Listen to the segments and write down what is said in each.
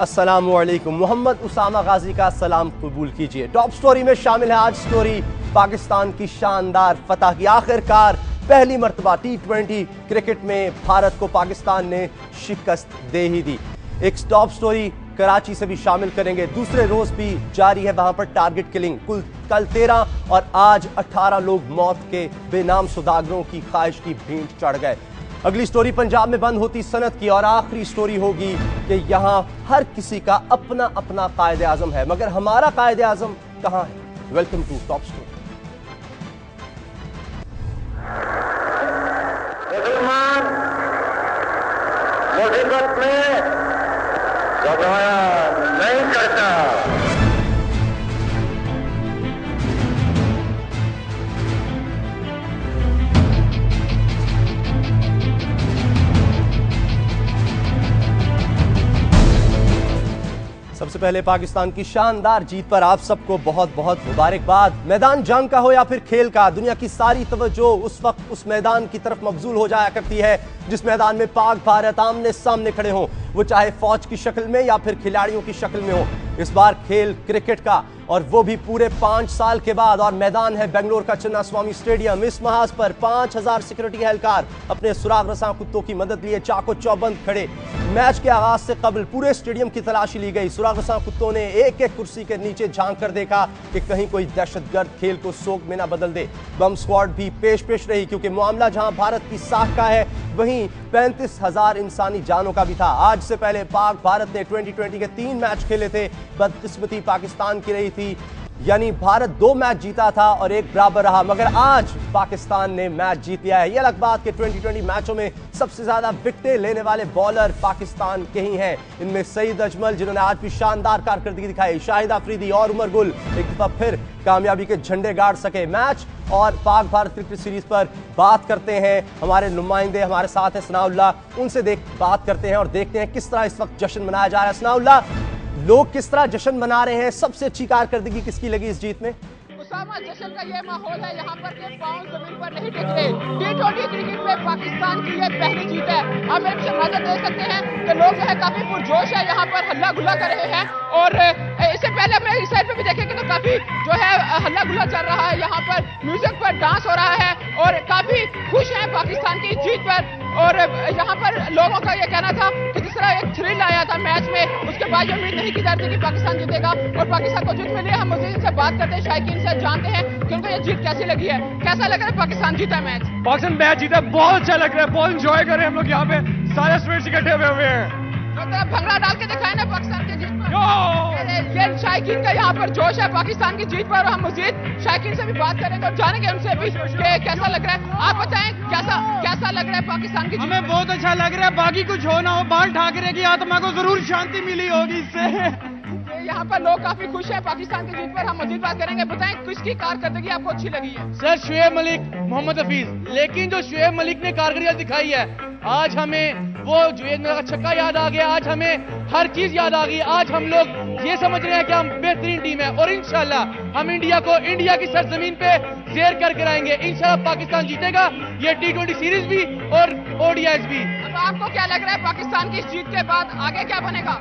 अस्सलाम वालेकुम मोहम्मद उसामा गाजी का सलाम कबूल कीजिए। टॉप स्टोरी में शामिल है आज स्टोरी पाकिस्तान की शानदार फतह की आखिरकार। पहली मरतबा टी ट्वेंटी क्रिकेट में भारत को पाकिस्तान ने शिकस्त दे ही दी। एक टॉप स्टोरी कराची से भी शामिल करेंगे। दूसरे रोज भी जारी है वहाँ पर टारगेट किलिंग। कुल कल तेरह और आज अठारह लोग मौत के बेनाम सुदागरों की ख्वाहिश की भींट चढ़ गए। अगली स्टोरी पंजाब में बंद होती सनत की और आखिरी स्टोरी होगी कि यहाँ हर किसी का अपना अपना कायद आज़म है। मगर हमारा कायद आज़म कहाँ है? वेलकम टू टॉप स्टोरी मुसीबत में नहीं करता। पहले पाकिस्तान की शानदार जीत पर आप सबको बहुत बहुत मुबारकबाद। मैदान जंग का हो या फिर खेल का, दुनिया की सारी तवज्जो उस वक्त उस मैदान की तरफ़ मबजूल हो जाया करती है, जिस मैदान में पाक भारत आमने सामने खड़े हों। वो चाहे फौज की शक्ल में या फिर खिलाड़ियों की शक्ल में हो। इस बार खेल क्रिकेट का और वो भी पूरे पाँच साल के बाद और मैदान है बेंगलोर का चन्ना स्वामी स्टेडियम। इस महाज पर पाँच हज़ार सिक्योरिटी एहलकार अपने सुराग रसा कुत्तों की मदद लिए चाको चौबंद खड़े। मैच के आगाज़ से कबल पूरे स्टेडियम की तलाशी ली गई। सुराग रसा कुत्तों ने एक एक कुर्सी के नीचे झाँक कर देखा कि कहीं कोई दहशतगर्द खेल को सोग में ना बदल दे। बम स्क्वाड भी पेश पेश रही क्योंकि मामला जहाँ भारत की साख का है वहीं पैंतीस हज़ार इंसानी जानों का भी था। आज से पहले पाक, भारत ने 2020 के तीन मैच खेले थे। बदकिस्मती पाकिस्तान की रही थी। यानी भारत दो मैच जीता था और एक बराबर रहा। मगर आज पाकिस्तान ने मैच जीत लिया है। ये अलग बात कि 2020 मैचों में सबसे ज़्यादा विकटें लेने वाले बॉलर पाकिस्तान के ही हैं। इनमें सईद अजमल, जिन्होंने आज भी शानदार कारकर्दगी दिखाई, शाहिद अफरीदी और उमर गुल एक दफ़ा फिर कामयाबी के झंडे गाड़ सके। मैच और पाक भारत क्रिकेट सीरीज़ पर बात करते हैं हमारे नुमाइंदे, हमारे साथ हैं सनाउल्ला। उनसे देख, बात करते हैं और देखते हैं किस तरह इस वक्त जश्न मनाया जा रहा है। सनाउल्ला, लोग किस तरह जश्न मना रहे हैं? सबसे अच्छी कारकर्दगी किसकी लगी इस जीत में? उसामा जश्न का ये माहौल है, यहाँ पर के पाँव ज़मीन पर नहीं टिक रहे। टी ट्वेंटी क्रिकेट में पाकिस्तान की ये पहली जीत है। हम एक शहादत दे सकते हैं कि लोग जो है काफ़ी पुरजोश है, यहाँ पर हल्ला गुल्ला कर रहे हैं। और इससे पहले हमने इस साइड पे भी देखेंगे तो काफ़ी जो है हल्ला गुल्ला चल रहा है। यहाँ पर म्यूज़िक पर डांस हो रहा है और काफ़ी खुश है पाकिस्तान की जीत पर। और यहाँ पर लोगों का ये कहना था कि जिस तरह एक थ्रिल आया था मैच में, उसके बाद ये उम्मीद नहीं की जाती कि पाकिस्तान जीतेगा। और पाकिस्तान को जीत मिली हम मजीद से बात करते हैं, शायकीन से जानते हैं कि उनको ये जीत कैसी लगी है। कैसा लग रहा है पाकिस्तान जीता मैच पाकिस्तान मैच जीता, बहुत अच्छा लग रहा है, बहुत इंजॉय कर रहे हैं हम लोग यहाँ पे। सारे स्टूडेंट्स इकट्ठे हुए हुए हैं। भंगड़ा डाल के दिखाए ना पाकिस्तान की जीत पर। ये! शायकीन का यहाँ पर जोश है पाकिस्तान की जीत पर हम मजीद शायकीन से भी बात करेंगे और जानेंगे उनसे भी कि कैसा लग रहा है। आप बताएँ कैसा कैसा लग रहा है पाकिस्तान की हमें बहुत अच्छा लग रहा है बाकी कुछ हो ना हो बाल ठाकरे की आत्मा को ज़रूर शांति मिली होगी इससे। यहाँ पर लोग काफ़ी खुश हैं पाकिस्तान की जीत पर। हम मजीद बात करेंगे। बताएँ किसकी कारकर्दगी आपको अच्छी लगी है? सर शुएब मलिक मोहम्मद हफीज। लेकिन जो शुएब मलिक ने कारकर्दगी दिखाई है आज हमें वो जुएद का छक्का याद आ गया आज हमें हर चीज़ याद आ गई। आज हम लोग ये समझ रहे हैं कि हम बेहतरीन टीम है और इंशाल्लाह हम इंडिया को इंडिया की सरजमीन पे शेयर कर कराएँगे इंशाल्लाह पाकिस्तान जीतेगा। ये टी ट्वेंटी सीरीज़ भी और ओडीआईस भी। अब आपको क्या लग रहा है पाकिस्तान की इस जीत के बाद आगे क्या बनेगा?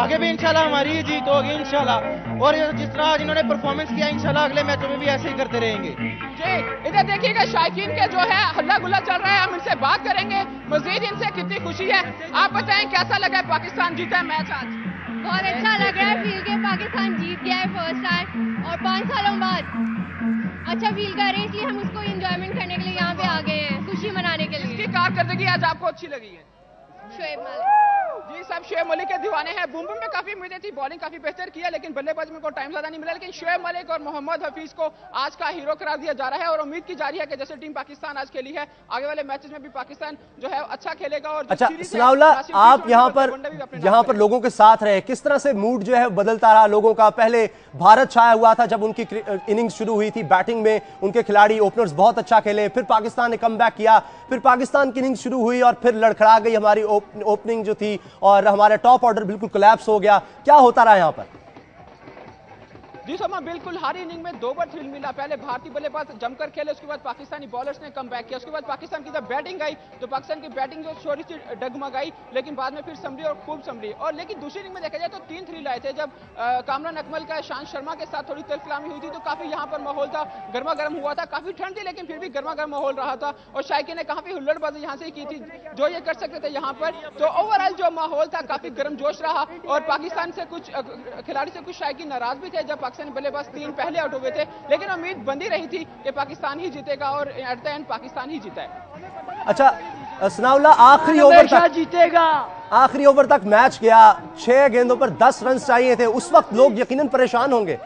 आगे भी इंशाल्लाह हमारी ही जीत होगी इंशाल्लाह। और जिस तरह आज इन्होंने परफॉर्मेंस किया इंशाल्लाह अगले मैचों में भी ऐसे ही करते रहेंगे। जी इधर देखिएगा शायकीन के जो है हल्ला गुल्ला चल रहा है। हम इनसे बात करेंगे। मजीद इनसे कितनी खुशी है। आप बताएँ कैसा लगा है पाकिस्तान जीता है मैच आज। बहुत अच्छा लग रहा है फील के, पाकिस्तान जीत गया है फ़र्स्ट टाइम और पाँच सालों बाद। अच्छा फील कर रहे हैं, इसलिए हम उसको इंजॉयमेंट करने के लिए यहाँ पे आ गए हैं, खुशी मनाने के लिए। कारकर्दगी आज आपको अच्छी लगी है। शोएब मालिक। जी सब शुएब मलिक के दीवाने हैं। बुम बुम में काफ़ी उम्मीदें थी बॉलिंग काफ़ी बेहतर किया लेकिन बल्लेबाज में को टाइम ज़्यादा नहीं मिला। लेकिन शुएब मलिक और मोहम्मद हफीज को आज का हीरो करार दिया जा रहा है और उम्मीद की जा रही है कि जैसे टीम पाकिस्तान आज खेली है आगे वाले मैचेस में भी पाकिस्तान जो है अच्छा खेलेगा और अच्छा सनाउल्ला आप यहाँ पर यहाँ पर लोगों के साथ रहे। किस तरह से मूड जो है बदलता रहा लोगों का? पहले भारत छाया हुआ था जब उनकी इनिंग्स शुरू हुई थी बैटिंग में। उनके खिलाड़ी ओपनर्स बहुत अच्छा खेले। फिर पाकिस्तान ने कम किया। फिर पाकिस्तान की इनिंग्स शुरू हुई और फिर लड़खड़ा गई हमारी ओपनिंग जो थी और हमारा टॉप ऑर्डर बिल्कुल कोलैप्स हो गया। क्या होता रहा यहाँ पर? जी सोमा बिल्कुल हर इनिंग में दो बार थ्रिल मिला। पहले भारतीय बल्लेबाज जमकर खेले, उसके बाद पाकिस्तानी बॉलर्स ने कम किया। उसके बाद पाकिस्तान की जब बैटिंग आई तो पाकिस्तान की बैटिंग जो थोड़ी सी डगमगाई, लेकिन बाद में फिर संभली और खूब संभली। और लेकिन दूसरी इनिंग में देखा जाए तो तीन थ्रिल आए थे। जब कामरान अकमल का शांत शर्मा के साथ थोड़ी तलफलामी हुई थी तो काफ़ी यहाँ पर माहौल था। गर्मा गर्म हुआ था, काफ़ी ठंड थी, लेकिन फिर भी गर्मा गर्म माहौल रहा था। और शायकी ने काफ़ी हुल्लड़बाजी यहाँ से की थी, जो ये कर सकते थे यहाँ पर। तो ओवरऑल जो माहौल था, काफ़ी गर्म जोश रहा। और पाकिस्तान से कुछ खिलाड़ी से कुछ शायकी नाराज़ भी थे, जब पाकिस्तानी बल्लेबाज तीन पहले आउट हुए थे लेकिन उम्मीद बंदी रही थी कि पाकिस्तान ही जीतेगा और एट द एंड पाकिस्तान ही जीता है। अच्छा सनाउल्ला आखिरी ओवर तक जीतेगा? आखिरी ओवर तक मैच गया। छह गेंदों पर दस रन चाहिए थे। उस वक्त लोग यकीनन परेशान होंगे।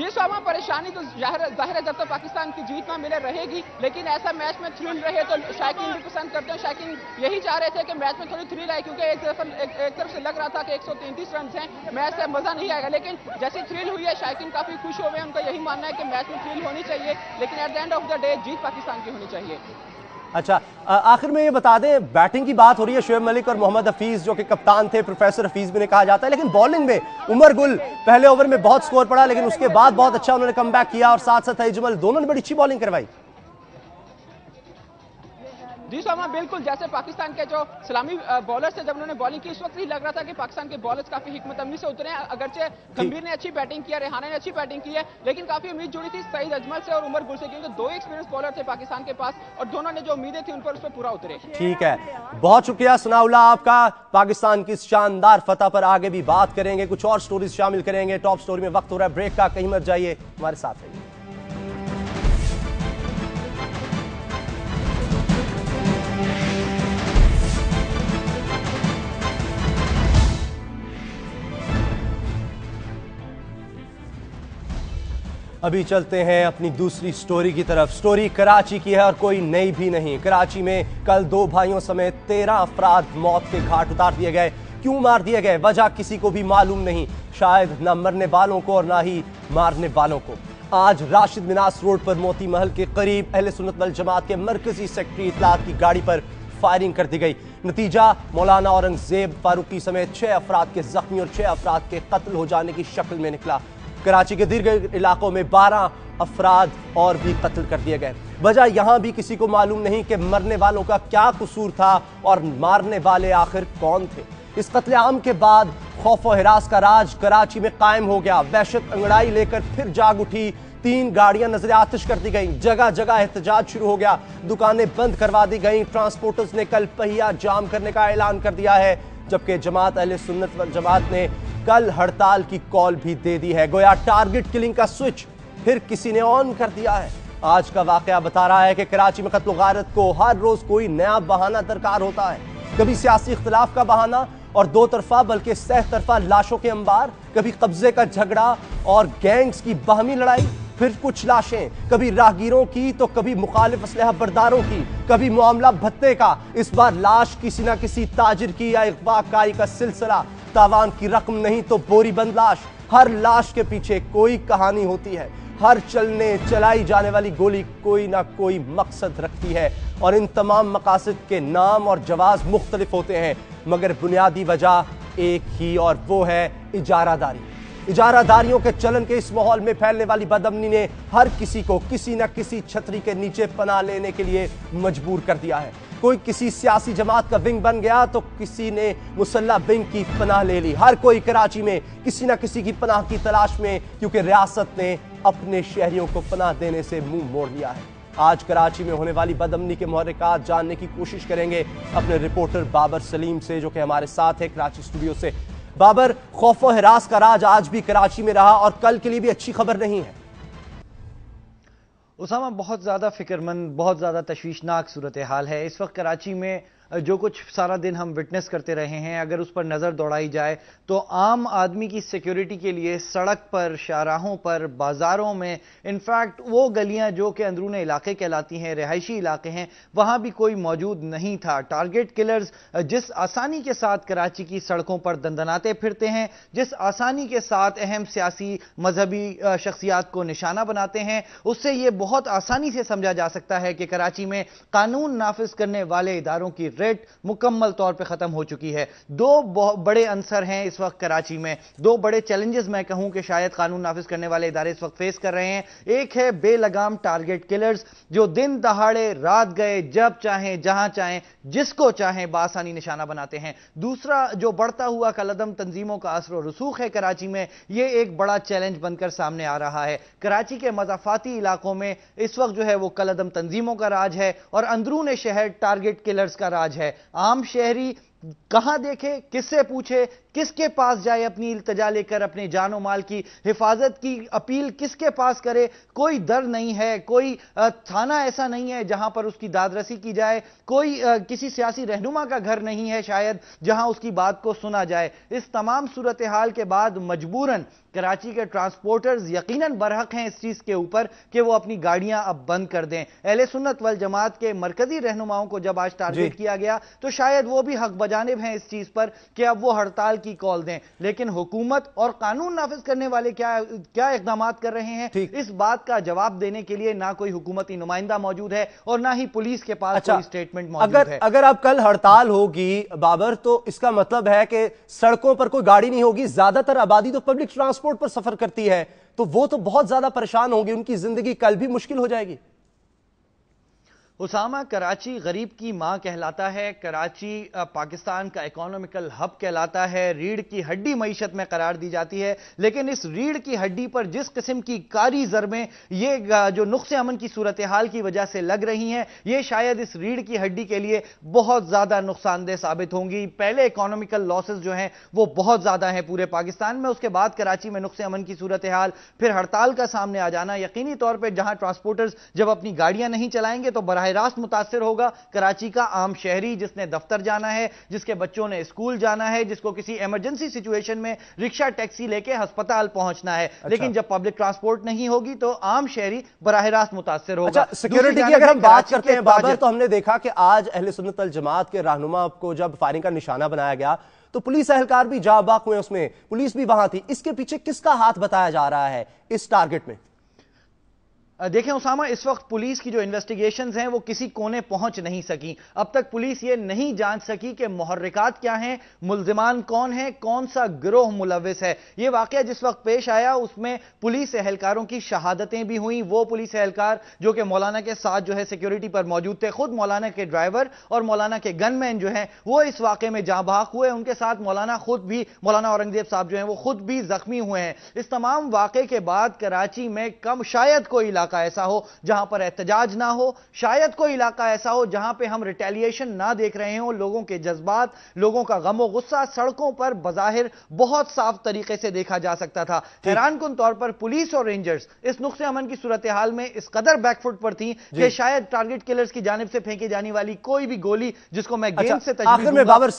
जी सोमा परेशानी तो ज़ाहिर ज़ाहिर है जब तक पाकिस्तान की जीत ना मिले रहेगी। लेकिन ऐसा मैच में थ्रिल रहे तो शायकीन भी पसंद करते हैं। शायकीन यही चाह रहे थे कि मैच में थोड़ी थ्रिल आए क्योंकि एक तरफ़ एक, एक तरफ़ से लग रहा था कि 133 रन हैं। मैच से मज़ा नहीं आएगा लेकिन जैसी थ्रिल हुई है शायकीन काफ़ी खुश हो गए। उनका यही मानना है कि मैच में थ्रिल होनी चाहिए लेकिन at the end of the day जीत पाकिस्तान की होनी चाहिए। अच्छा आखिर में ये बता दें, बैटिंग की बात हो रही है शुएब मलिक और मोहम्मद हफीज, जो कि कप्तान थे, प्रोफेसर हफीज भी ने कहा जाता है, लेकिन बॉलिंग में उमर गुल पहले ओवर में बहुत स्कोर पड़ा, लेकिन उसके बाद बहुत अच्छा उन्होंने कम किया और साथ साथ अजमल दोनों ने बड़ी अच्छी बॉलिंग करवाई। जी सोमा बिल्कुल जैसे पाकिस्तान के जो सलामी बॉलर्स थे जब उन्होंने बॉलिंग की उस वक्त ही लग रहा था कि पाकिस्तान के बॉलर्स काफ़ी हिकमत अमली से उतरे हैं। अगरचे गंभीर ने अच्छी बैटिंग की है रेहाना ने अच्छी बैटिंग की है लेकिन काफ़ी उम्मीद जुड़ी थी सईद अजमल से और उमर गुल से क्योंकि दो एक्सपीरियंस बॉलर थे पाकिस्तान के पास और दोनों ने जो उम्मीदें थी उन पर उस पर पूरा उतरे। ठीक है। बहुत शुक्रिया सनाउल्ला आपका। पाकिस्तान की शानदार फतह पर आगे भी बात करेंगे। कुछ और स्टोरीज शामिल करेंगे। टॉप स्टोरी में वक्त हो रहा है ब्रेक का कहीं मत जाइए। हमारे साथ रहिए। अभी चलते हैं अपनी दूसरी स्टोरी की तरफ़। स्टोरी कराची की है और कोई नई भी नहीं। कराची में कल दो भाइयों समेत तेरह अफराद मौत के घाट उतार दिए गए। क्यों मार दिए गए? वजह किसी को भी मालूम नहीं। शायद न मरने वालों को और ना ही मारने वालों को। आज राशिद मिनास रोड पर मोती महल के करीब अहले सुन्नत वल जमात के मरकजी सेक्रेटरी इतलात की गाड़ी पर फायरिंग कर दी गई। नतीजा, मौलाना औरंगज़ेब फारूकी समेत छह अफराद के जख्मी और छह अफराद के कत्ल हो जाने की शक्ल में निकला। कराची के दीर्घ इलाकों में 12 अफराद और भी कत्ल कर दिए गए। वजह यहाँ भी किसी को मालूम नहीं कि मरने वालों का क्या कसूर था और मारने वाले आखिर कौन थे। इस कत्लेआम के बाद खौफ व हिरास का राज कराची में कायम हो गया। वहशत अंगड़ाई लेकर फिर जाग उठी। तीन गाड़ियाँ नज़र आतिश कर दी गई। जगह जगह एहतजाज शुरू हो गया। दुकानें बंद करवा दी गई। ट्रांसपोर्टर्स ने कल पहिया जाम करने का ऐलान कर दिया है। जबकि जमात अहले सुन्नत जमात ने कल हड़ताल की कॉल भी दे दी है। गोया टारगेट किलिंग का स्विच फिर किसी ने ऑन कर दिया है। आज का वाक़ बता रहा है कि कराची में कत्ल गारत को हर रोज कोई नया बहाना दरकार होता है। कभी सियासी इख्तलाफ का बहाना और दो तरफा बल्कि सह तरफा लाशों के अंबार, कभी कब्जे का झगड़ा और गैंग्स की बाहमी लड़ाई। फिर कुछ लाशें, कभी राहगीरों की तो कभी मुखालिफ असलहा बरदारों की, कभी मामला भत्ते का। इस बार लाश किसी ना किसी ताजिर की या इकबाकारी का सिलसिला। तावान की रकम नहीं तो बोरी बंद लाश। हर लाश के पीछे कोई कहानी होती है। हर चलने चलाई जाने वाली गोली कोई ना कोई मकसद रखती है। और इन तमाम मकासद के नाम और जवाब मुख्तलिफ़ होते हैं। मगर बुनियादी वजह एक ही और वो है इजारादारी। इजारादारियों के चलन के इस माहौल में फैलने वाली बदमनी ने हर किसी को किसी न किसी छतरी के नीचे पनाह लेने के लिए मजबूर कर दिया है। कोई किसी सियासी जमात का विंग बन गया तो किसी ने मुसल्ला विंग की पनाह ले ली। हर कोई कराची में किसी न किसी की पनाह की तलाश में, क्योंकि रियासत ने अपने शहरियों को पनाह देने से मुँह मोड़ लिया है। आज कराची में होने वाली बदमनी के महरक़ात जानने की कोशिश करेंगे अपने रिपोर्टर बाबर सलीम से, जो कि हमारे साथ है, कराची स्टूडियो से। बाबर, खौफो हरास का राज आज भी कराची में रहा और कल के लिए भी अच्छी खबर नहीं है। उसामा, बहुत ज़्यादा फिक्रमंद, बहुत ज़्यादा तशवीशनाक सूरत हाल है। इस वक्त कराची में जो कुछ सारा दिन हम विटनेस करते रहे हैं, अगर उस पर नज़र दौड़ाई जाए तो आम आदमी की सिक्योरिटी के लिए सड़क पर, शाहराहों पर, बाज़ारों में इनफैक्ट वो गलियाँ जो कि अंदरून इलाके कहलाती हैं, रिहायशी इलाके हैं, वहाँ भी कोई मौजूद नहीं था। टारगेट किलर्स जिस आसानी के साथ कराची की सड़कों पर दंदनाते फिरते हैं, जिस आसानी के साथ अहम सियासी मजहबी शख्सियात को निशाना बनाते हैं, उससे ये बहुत आसानी से समझा जा सकता है कि कराची में कानून नाफिज करने वाले इदारों की थ्रेट मुकम्मल तौर पर खत्म हो चुकी है। दो बड़े अंसर हैं इस वक्त कराची में। दो बड़े चैलेंजेस मैं कहूँ कि शायद कानून नाफिज करने वाले इदारे इस वक्त फेस कर रहे हैं। एक है बेलगाम टारगेट किलर्स, जो दिन दहाड़े रात गए जब चाहें, जहाँ चाहें, जिसको चाहें बासानी निशाना बनाते हैं। दूसरा जो बढ़ता हुआ कलदम तंजीमों का असर रसूख है कराची में यह एक बड़ा चैलेंज बनकर सामने आ रहा है। कराची के मजाफाती इलाकों में इस वक्त जो है वो कलदम तंजीमों का राज है और अंदरून शहर टारगेट किलर्स का राज है। आम शहरी कहाँ देखे किससे पूछे किसके पास जाए अपनी इल्तजा लेकर अपने जानो माल की हिफाजत की अपील किसके पास करे? कोई दर नहीं है कोई थाना ऐसा नहीं है जहाँ पर उसकी दादरसी की जाए कोई किसी सियासी रहनुमा का घर नहीं है शायद जहाँ उसकी बात को सुना जाए। इस तमाम सूरत हाल के बाद मजबूरन कराची के ट्रांसपोर्टर्स यकीनन बरहक हैं इस चीज़ के ऊपर कि वो अपनी गाड़ियाँ अब बंद कर दें। अहले सुन्नत वल जमात के मरकजी रहनुमाओं को जब आज टारगेट किया गया तो शायद वो भी हक बजानिब हैं इस चीज़ पर कि अब वो हड़ताल की कॉल दें। लेकिन हुकूमत और कानून नाफिज करने वाले क्या क्या इकदाम कर रहे हैं? इस बात का जवाब देने के लिए ना कोई हुकूमती नुमाइंदा मौजूद है और ना ही पुलिस के पास अच्छा, कोई स्टेटमेंट मौजूद अगर, है। अगर अब कल हड़ताल होगी बाबर तो इसका मतलब है कि सड़कों पर कोई गाड़ी नहीं होगी ज़्यादातर आबादी तो पब्लिक ट्रांसपोर्ट पर सफ़र करती है। तो वो तो बहुत ज़्यादा परेशान होंगी उनकी ज़िंदगी कल भी मुश्किल हो जाएगी। उसामा कराची गरीब की माँ कहलाता है। कराची पाकिस्तान का इकोनॉमिकल हब कहलाता है। रीढ़ की हड्डी मीशत में करार दी जाती है। लेकिन इस रीढ़ की हड्डी पर जिस किस्म की कारी जरमें ये जो नुक्स अमन की सूरत हाल की वजह से लग रही हैं, ये शायद इस रीढ़ की हड्डी के लिए बहुत ज़्यादा नुकसानदेह साबित होंगी। पहले इकोनॉमिकल लॉसेज जो हैं, वो बहुत ज़्यादा हैं पूरे पाकिस्तान में। उसके बाद कराची में नुक्स अमन की सूरत हाल फिर हड़ताल का सामने आ जाना। यकीनी तौर पर जहाँ ट्रांसपोर्टर्स जब अपनी गाड़ियाँ नहीं चलाएँगे तो बरह रास्त मुतासर होगा। कराची का आम शहरी जिसने दफ्तर जाना है जिसके बच्चों ने स्कूल जाना है जिसको किसी इमरजेंसी सिचुएशन में रिक्शा टैक्सी लेके अस्पताल पहुँचना है। अच्छा। लेकिन जब पब्लिक ट्रांसपोर्ट नहीं होगी तो आम शहरी बराह रास्त मुतासर होगा। अच्छा, सिक्योरिटी की अगर हम बात करते हैं बाबर तो हमने देखा कि आज अहल सुन्नत जमात के रहनुमा को जब फायरिंग का निशाना बनाया गया तो पुलिस एहलकार भी जाबाक हुए उसमें। पुलिस भी वहाँ थी। इसके पीछे किसका हाथ बताया जा रहा है इस टारगेट में? देखें उसामा, इस वक्त पुलिस की जो इन्वेस्टिगेशंस हैं, वो किसी कोने पहुँच नहीं सकी। अब तक पुलिस ये नहीं जान सकी कि मुहर्रिकात क्या हैं, मुलजमान कौन है कौन सा गिरोह मुलविस है। ये वाकया जिस वक्त पेश आया, उसमें पुलिस एहलकारों की शहादतें भी हुई। वो पुलिस एहलकार, जो कि मौलाना के साथ जो है सिक्योरिटी पर मौजूद थे, खुद मौलाना के ड्राइवर और मौलाना के गनमैन जो है, वो इस वाक़े में जहाँ भाग हुए उनके साथ मौलाना खुद भी, मौलाना औरंगज़ेब साहब जो है, वो खुद भी जख्मी हुए हैं। इस तमाम वाक़े के बाद कराची में कम शायद कोई इलाका इलाका ऐसा हो जहाँ पर एहतजाज ना हो शायद कोई इलाका ऐसा हो जहाँ पे हम रिटेलिएशन ना देख रहे हो लोगों के जज्बात लोगों का गमो गुस्सा सड़कों पर बजाहिर बहुत साफ़ तरीके से देखा जा सकता था। हैरान कन तौर पर पुलिस और रेंजर्स इस नुस्खे अमन की सूरत हाल में इस कदर बैकफुट पर थी कि शायद टारगेट किलर्स की जानब से फेंकी जाने वाली कोई भी गोली जिसको मैं गेंद अच्छा, से आखिर में बाबर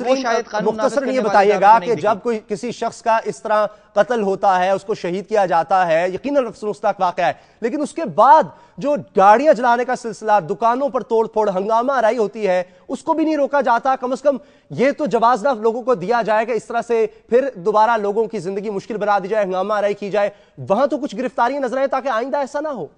मुख्तसर ये बताइएगा कि जब कोई किसी शख्स का इस तरह कत्ल होता है उसको शहीद किया जाता है यकीन अफसोसनाक वाक़ है। लेकिन उसके बाद जो गाड़ियाँ जलाने का सिलसिला, दुकानों पर तोड़ फोड़ हंगामा आराई होती है, उसको भी नहीं रोका जाता। कम से कम ये तो जवाबना लोगों को दिया जाएगा। इस तरह से फिर दोबारा लोगों की ज़िंदगी मुश्किल बना दी जाए, हंगामा आराई की जाए। वहाँ तो कुछ गिरफ्तारियाँ नज़र आए ताकि आईंदा ऐसा ना हो।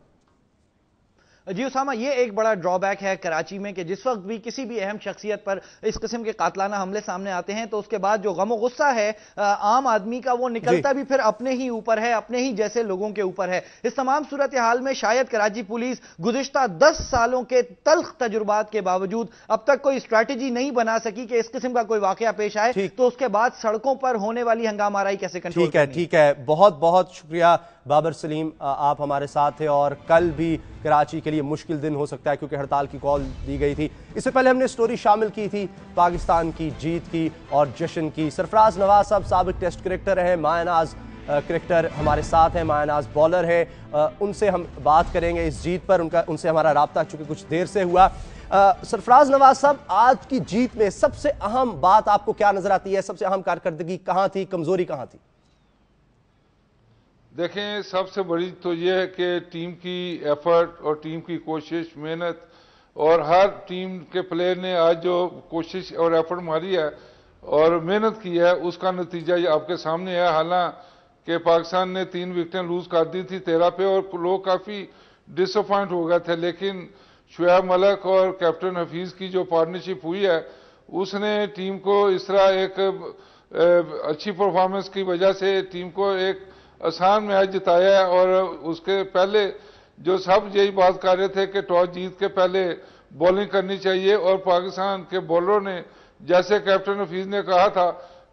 जी उसामा ये एक बड़ा ड्रॉबैक है कराची में कि जिस वक्त भी किसी भी अहम शख्सियत पर इस किस्म के कातलाना हमले सामने आते हैं तो उसके बाद जो गमो गुस्सा है आम आदमी का वो निकलता भी फिर अपने ही ऊपर है अपने ही जैसे लोगों के ऊपर है। इस तमाम सूरत हाल में शायद कराची पुलिस गुजशत दस सालों के तल्ख तजुर्बात के बावजूद अब तक कोई स्ट्रैटेजी नहीं बना सकी कि इस किस्म का कोई वाकया पेश आए तो उसके बाद सड़कों पर होने वाली हंगामा आराई कैसे कंट्रोल ठीक है ठीक है। बहुत बहुत शुक्रिया बाबर सलीम आप हमारे साथ थे और कल भी कराची के लिए मुश्किल दिन हो सकता है क्योंकि हड़ताल की कॉल दी गई थी। इससे पहले हमने स्टोरी शामिल की थी पाकिस्तान की जीत की और जश्न की। सरफराज नवाज़ साहब सबक टेस्ट क्रिकेटर हैं, मायानाज क्रिकेटर हमारे साथ हैं, मायानाज बॉलर है। उनसे हम बात करेंगे इस जीत पर, उनका, उनसे हमारा रबता चूँकि कुछ देर से हुआ। सरफराज नवाज़ साहब, आज की जीत में सबसे अहम बात आपको क्या नज़र आती है? सबसे अहम कारकर्दगी कहाँ थी? कमज़ोरी कहाँ थी? देखें, सबसे बड़ी तो ये है कि टीम की एफर्ट और टीम की कोशिश, मेहनत, और हर टीम के प्लेयर ने आज जो कोशिश और एफर्ट मारी है और मेहनत की है, उसका नतीजा ये आपके सामने है। हालाँकि पाकिस्तान ने तीन विकटें लूज कर दी थी तेरह पे और लोग काफ़ी डिसअपॉइंट हो गए थे, लेकिन शुएब मलक और कैप्टन हफीज़ की जो पार्टनरशिप हुई है, उसने टीम को इस तरह एक अच्छी परफॉर्मेंस की वजह से टीम को एक आसान मैच जिताया है और उसके पहले जो सब यही बात कर रहे थे कि टॉस जीत के पहले बॉलिंग करनी चाहिए और पाकिस्तान के बॉलरों ने, जैसे कैप्टन हफीज ने कहा था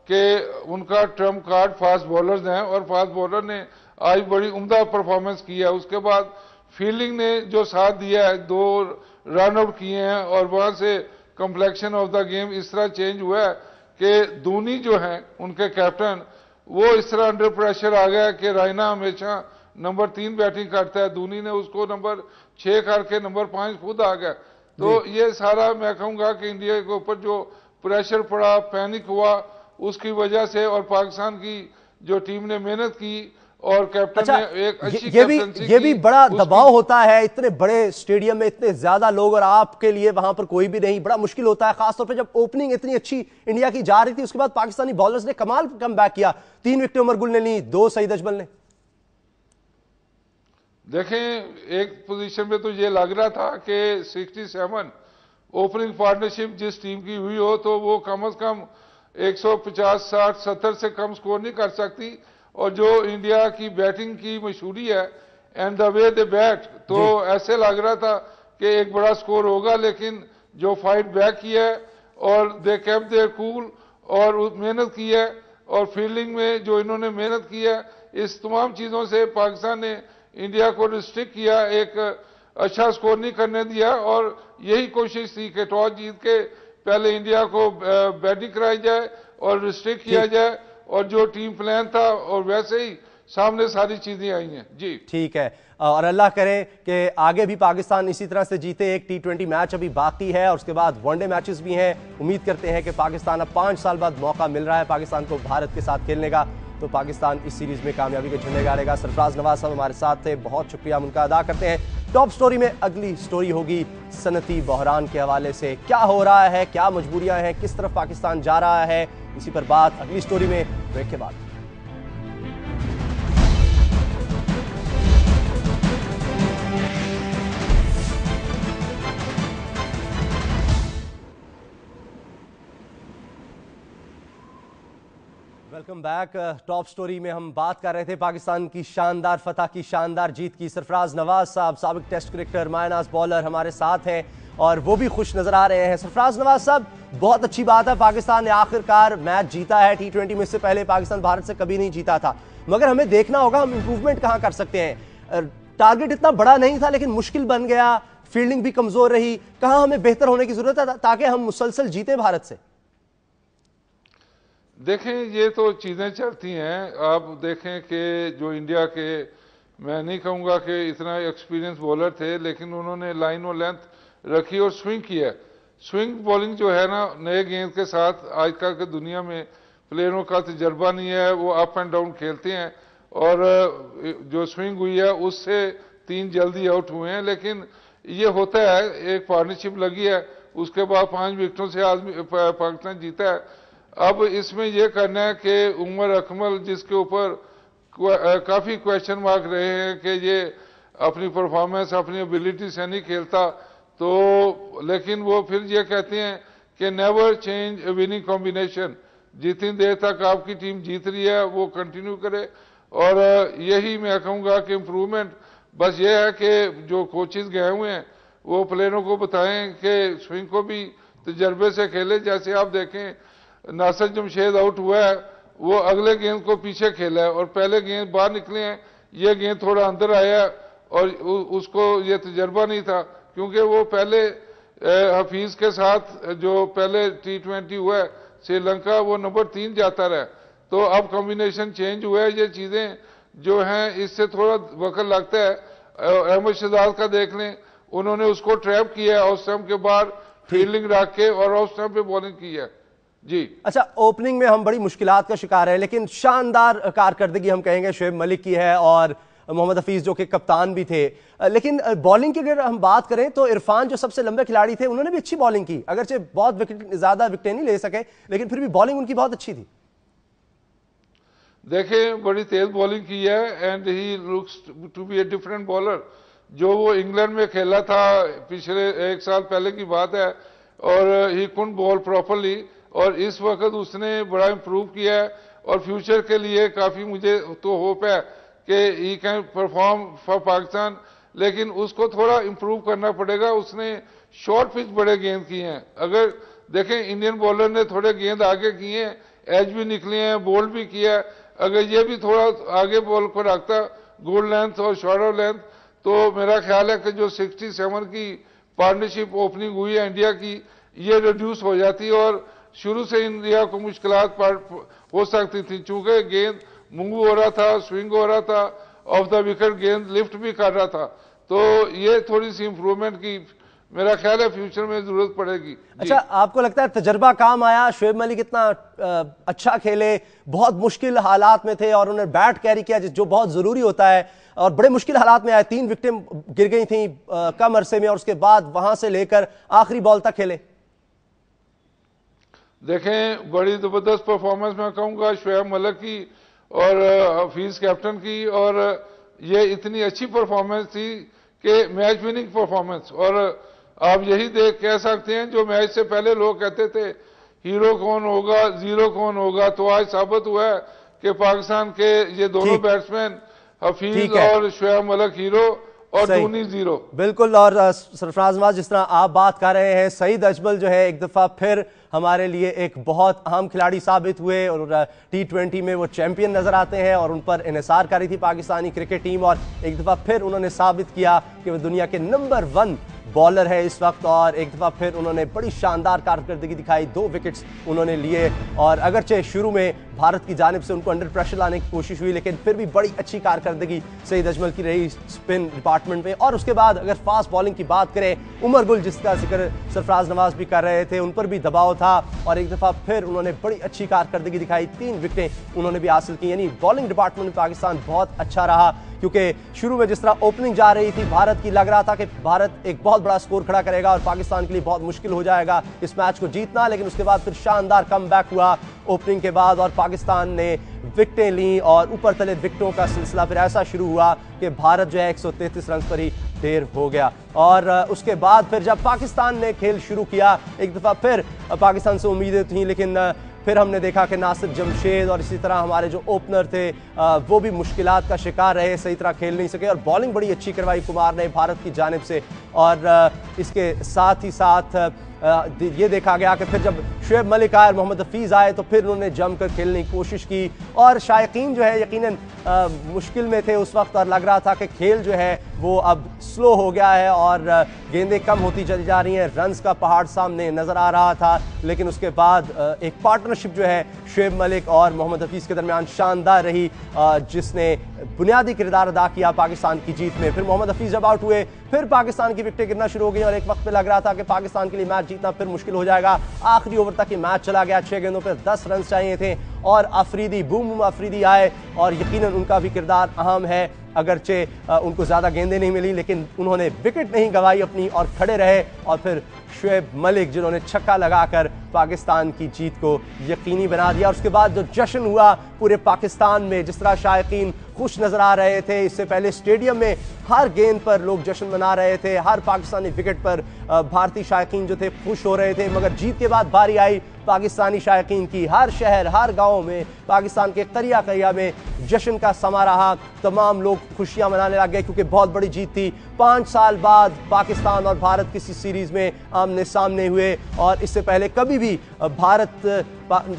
कि उनका ट्रंप कार्ड फास्ट बॉलर्स हैं और फास्ट बॉलर ने आज बड़ी उम्दा परफॉर्मेंस की है। उसके बाद फील्डिंग ने जो साथ दिया है, दो रन आउट किए हैं और वहाँ से कम्प्लेक्शन ऑफ़ द गेम इस तरह चेंज हुआ है कि दूनी जो हैं, उनके कैप्टन वो इस तरह अंडर प्रेशर आ गया कि रायना हमेशा नंबर तीन बैटिंग करता है धोनी ने उसको नंबर छह करके नंबर पाँच खुद आ गया। तो ये सारा मैं कहूँगा कि इंडिया के ऊपर जो प्रेशर पड़ा पैनिक हुआ उसकी वजह से और पाकिस्तान की जो टीम ने मेहनत की और कैप्टन अच्छा ने एक अच्छी ये, ये भी ये भी बड़ा दबाव होता है इतने बड़े स्टेडियम में इतने ज़्यादा लोग और आपके लिए वहाँ पर कोई भी नहीं बड़ा मुश्किल होता है खासतौर पर जब ओपनिंग इतनी अच्छी इंडिया की जा रही थी उसके बाद पाकिस्तानी बॉलर्स ने कमाल कम किया। तीन विकेट उमर गुल ने ली दो सईद अजमल ने। देखें एक पोजीशन में तो ये लग रहा था कि 67 ओपनिंग पार्टनरशिप जिस टीम की हुई हो तो वो कम अज कम 150 60 70 से कम स्कोर नहीं कर सकती। और जो इंडिया की बैटिंग की मशहूरी है and the way they bat तो ऐसे लग रहा था कि एक बड़ा स्कोर होगा लेकिन जो फाइट बैक किया है और दे कैप देयर कूल और मेहनत की है और फील्डिंग में जो इन्होंने मेहनत की है इस तमाम चीज़ों से पाकिस्तान ने इंडिया को रिस्ट्रिक्ट किया एक अच्छा स्कोर नहीं करने दिया और यही कोशिश थी कि टॉस जीत के पहले इंडिया को बैटिंग कराई जाए और रिस्ट्रिक्ट किया जाए। और जो टीम प्लान था, और वैसे ही सामने सारी चीज़ें आई हैं। जी। ठीक है। और अल्लाह करे कि आगे भी पाकिस्तान इसी तरह से जीते। एक टी ट्वेंटी मैच अभी बाकी है, और उसके बाद वनडे मैचेस भी हैं। उम्मीद करते हैं कि पाकिस्तान अब पाँच साल बाद मौका मिल रहा है पाकिस्तान को भारत के साथ खेलने का। तो पाकिस्तान इस सीरीज़ में कामयाबी के झंडे गाड़ेगा सरफराज नवाज़ साहब हमारे साथ थे। बहुत शुक्रिया उनका अदा करते हैं। टॉप स्टोरी में अगली स्टोरी होगी सनती बहरान के हवाले से। क्या हो रहा है? क्या मजबूरियाँ हैं? किस तरफ़ पाकिस्तान जा रहा है? इसी पर बात अगली स्टोरी में ब्रेक के बाद। वेलकम बैक टॉप स्टोरी में हम बात कर रहे थे पाकिस्तान की शानदार फतह की, शानदार जीत की। सरफराज नवाज़ साहब, सबक टेस्ट क्रिकेटर मायनाज बॉलर हमारे साथ हैं। और वो भी खुश नज़र आ रहे हैं। सरफराज नवाज़ साहब, बहुत अच्छी बात है, पाकिस्तान ने आखिरकार मैच जीता है टी ट्वेंटी में इससे पहले पाकिस्तान भारत से कभी नहीं जीता था। मगर हमें देखना होगा, हम इंप्रूवमेंट कहाँ कर सकते हैं। टारगेट इतना बड़ा नहीं था, लेकिन मुश्किल बन गया फील्डिंग भी कमज़ोर रही। कहाँ हमें बेहतर होने की ज़रूरत है ताकि हम मुसलसल जीते भारत से? देखें, ये तो चीज़ें चलती हैं। आप देखें कि जो इंडिया के, मैं नहीं कहूँगा कि इतना एक्सपीरियंस बॉलर थे, लेकिन उन्होंने लाइन और लेंथ रखी और स्विंग किया स्विंग बॉलिंग जो है ना, नए गेंद के साथ आजकल के दुनिया में प्लेयरों का तजर्बा नहीं है, वो अप एंड डाउन खेलते हैं। और जो स्विंग हुई है, उससे तीन जल्दी आउट हुए हैं। लेकिन ये होता है, एक पार्टनरशिप लगी है, उसके बाद पाँच विकेटों से आदमी पाकिस्तान जीता है। अब इसमें यह करना है कि उमर अकमल जिसके ऊपर काफ़ी क्वेश्चन मार्क रहे हैं कि ये अपनी परफॉर्मेंस अपनी एबिलिटी से नहीं खेलता। तो लेकिन वो फिर ये कहते हैं कि नेवर चेंज विनिंग कॉम्बिनेशन जितनी देर तक आपकी टीम जीत रही है, वो कंटिन्यू करे। और यही मैं कहूँगा कि इम्प्रूवमेंट बस ये है कि जो कोचेज गए हुए हैं, वो प्लेयरों को बताएँ कि स्विंग को भी तजर्बे से खेले। जैसे आप देखें, नासर जमशेद आउट हुआ है, वो अगले गेंद को पीछे खेला है और पहले गेंद बाहर निकले हैं, ये गेंद थोड़ा अंदर आया और उसको ये तजर्बा नहीं था। क्योंकि वो पहले हफीज के साथ जो पहले टी ट्वेंटी हुआ है श्रीलंका वो नंबर तीन जाता रहा तो अब कॉम्बिनेशन चेंज हुआ है ये चीज़ें जो हैं इससे थोड़ा वक्त लगता है। अहमद शहजाद का देख लें उन्होंने उसको ट्रैप किया है ऑफ़ स्टम्प के बाद फील्डिंग रख के और ऑफ़ स्टम्प पे बॉलिंग की है। जी। अच्छा ओपनिंग में हम बड़ी मुश्किलात का शिकार है लेकिन शानदार कारकर्दगी हम कहेंगे शुएब मलिक की है और मोहम्मद हफीज जो कि कप्तान भी थे। लेकिन बॉलिंग की अगर हम बात करें तो इरफान जो सबसे लंबे खिलाड़ी थे, उन्होंने भी अच्छी बॉलिंग की। अगरचे बहुत ज़्यादा विकेट नहीं ले सके, लेकिन फिर भी बॉलिंग उनकी बहुत अच्छी थी। देखें बड़ी तेज बॉलिंग की है and he looks to be a different bowler जो वो इंग्लैंड में खेला था पिछले एक साल पहले की बात है, और ही कुंड बॉल प्रॉपरली और इस वक्त उसने बड़ा इम्प्रूव किया है, और फ्यूचर के लिए काफ़ी मुझे तो होप है। कि he can perform for Pakistan लेकिन उसको थोड़ा इम्प्रूव करना पड़ेगा। उसने शॉर्ट पिच बड़े गेंद किए हैं। अगर देखें इंडियन बॉलर ने थोड़े गेंद आगे किए हैं एज भी निकले हैं बोल्ड भी किया। अगर ये भी थोड़ा आगे बॉल को रखता गोल लेंथ और शॉर्ट लेंथ तो मेरा ख्याल है कि जो 67 की पार्टनरशिप ओपनिंग हुई है इंडिया की, ये रिड्यूस हो जाती और शुरू से इंडिया को मुश्किल हो सकती थी। चूँकि गेंद मूव हो रहा था स्विंग हो रहा था ऑफ़ द विकेट गेंद लिफ्ट भी कर रहा था। तो ये थोड़ी सी इंप्रूवमेंट की मेरा ख्याल है फ्यूचर में ज़रूरत पड़ेगी। अच्छा आपको लगता है तजर्बा काम आया? शुएब मलिक इतना अच्छा खेले बहुत मुश्किल हालात में थे और उन्होंने बैट कैरी किया जो बहुत ज़रूरी होता है। और बड़े मुश्किल हालात में आए तीन विकेटें गिर गई थी कम अरसे में और उसके बाद वहाँ से लेकर आखिरी बॉल तक खेले। देखें बड़ी ज़बरदस्त परफॉर्मेंस मैं कहूँगा शुएब मलिक की और फ़ीस कैप्टन की और ये इतनी अच्छी परफॉर्मेंस थी कि मैच विनिंग परफॉर्मेंस। और आप यही देख कह सकते हैं जो मैच से पहले लोग कहते थे हीरो कौन होगा ज़ीरो कौन होगा? तो आज साबित हुआ है कि पाकिस्तान के ये दोनों बैट्समैन हफीज और शुएब मलक हीरो और धोनी ज़ीरो। बिल्कुल और सरफराज नवाज़ जिस तरह आप बात कर रहे हैं सईद अजमल जो है एक दफ़ा फिर हमारे लिए एक बहुत अहम खिलाड़ी साबित हुए और टी ट्वेंटी में वो चैंपियन नज़र आते हैं और उन पर इसार करी थी पाकिस्तानी क्रिकेट टीम और एक दफ़ा फिर उन्होंने साबित किया कि वो दुनिया के नंबर वन बॉलर है इस वक्त और एक दफ़ा फिर उन्होंने बड़ी शानदार कारकर्दगी दिखाई, दो विकेट्स उन्होंने लिए और अगरचे शुरू में भारत की जानब से उनको अंडर प्रेशर लाने की कोशिश हुई, लेकिन फिर भी बड़ी अच्छी कारकर्दगी सईद अजमल की रही स्पिन डिपार्टमेंट में। और उसके बाद अगर फास्ट बॉलिंग की बात करें, उमर गुल जिसका ज़िक्र सरफराज नवाज़ भी कर रहे थे, उन पर भी दबाव था और एक दफ़ा फिर उन्होंने बड़ी अच्छी कारकर्दगी दिखाई, तीन विकेटें उन्होंने भी हासिल की। यानी बॉलिंग डिपार्टमेंट में पाकिस्तान बहुत अच्छा रहा। क्योंकि शुरू में जिस तरह ओपनिंग जा रही थी, भारत की लग रहा था कि भारत एक बहुत बड़ा स्कोर खड़ा करेगा और पाकिस्तान के लिए बहुत मुश्किल हो जाएगा इस मैच को जीतना, लेकिन उसके बाद फिर शानदार कम हुआ ओपनिंग के बाद और पाकिस्तान ने विकटें ली और ऊपर तले विकटों का सिलसिला फिर ऐसा शुरू हुआ कि भारत जो है 133 रन पर ही देर हो गया। और उसके बाद फिर जब पाकिस्तान ने खेल शुरू किया, एक दफ़ा फिर पाकिस्तान से उम्मीदें थी, लेकिन फिर हमने देखा कि नासिर जमशेद और इसी तरह हमारे जो ओपनर थे वो भी मुश्किल का शिकार रहे, सही तरह खेल नहीं सके और बॉलिंग बड़ी अच्छी करवाई कुमार ने भारत की जानब से और इसके साथ ही साथ ये देखा गया कि फिर जब शुएब मलिक आए और मोहम्मद हफीज़ आए तो फिर उन्होंने जमकर खेलने की कोशिश की। और शायकीन जो है, यकीनन मुश्किल में थे उस वक्त और लग रहा था कि खेल जो है, वो अब स्लो हो गया है और गेंदें कम होती चली जा रही हैं, रन्स का पहाड़ सामने नज़र आ रहा था। लेकिन उसके बाद एक पार्टनरशिप जो है, शुएब मलिक और मोहम्मद हफीज़ के दरमियान शानदार रही जिसने बुनियादी किरदार अदा किया पाकिस्तान की जीत में। फिर मोहम्मद हफीज़ जब आउट हुए, फिर पाकिस्तान की विकटें गिरना शुरू हो गई और एक वक्त पे लग रहा था कि पाकिस्तान के लिए मैच जीतना फिर मुश्किल हो जाएगा। आखिरी ओवर तक ये मैच चला गया, छह गेंदों पर दस रन चाहिए थे और अफरीदी, बूम बूम अफरीदी आए और यकीन उनका भी किरदार अहम है। अगरचे उनको ज़्यादा गेंदें नहीं मिली, लेकिन उन्होंने विकेट नहीं गंवाई अपनी और खड़े रहे और फिर शुएब मलिक, जिन्होंने छक्का लगाकर पाकिस्तान की जीत को यकीनी बना दिया। और उसके बाद जो जश्न हुआ पूरे पाकिस्तान में, जिस तरह शायकीन खुश नज़र आ रहे थे। इससे पहले स्टेडियम में हर गेंद पर लोग जश्न मना रहे थे, हर पाकिस्तानी विकेट पर भारतीय शायकीन जो थे, खुश हो रहे थे, मगर जीत के बाद बारी आई पाकिस्तानी शायकीन की। हर शहर, हर गाँव में, पाकिस्तान के करिया करिया में जश्न का समा रहा। तमाम लोग खुशियाँ मनाने लग गए, क्योंकि बहुत बड़ी जीत थी। पाँच साल बाद पाकिस्तान और भारत किसी सीरीज़ में आमने सामने हुए, और इससे पहले कभी भी भारत